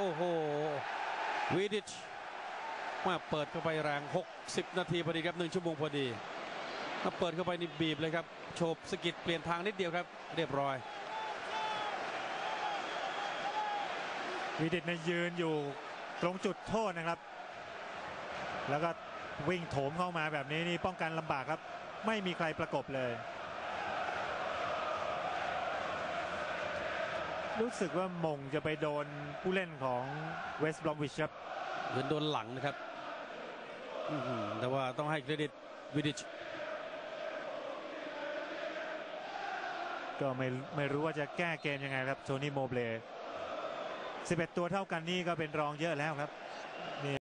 โอ้โหวีดิชมาเปิดเข้าไปแรง 60 นาทีพอดีครับหนึ่งชั่วโมงพอดีถ้าเปิดเข้าไปนี่บีบเลยครับโฉบสะกิดเปลี่ยนทางนิดเดียวครับ เรียบร้อยวีดิชเนี่ยยืนอยู่ตรงจุดโทษนะครับ แล้วก็วิ่งโถมเข้ามาแบบนี้นี่ป้องกันลำบากครับ ไม่มีใครประกบเลย รู้สึกว่ามันจะไปโดนผู้เล่นของเวสต์บรอมวิชครับเหมือนโดนหลังนะครับอื้อหือแต่ว่าต้องให้เครดิตวิดิชก็ไม่ไม่รู้ว่าจะแก้เกมยังไงครับโทนี่โมว์เบรย์ 11 ตัวเท่ากันนี่ก็เป็นรองเยอะแล้วครับ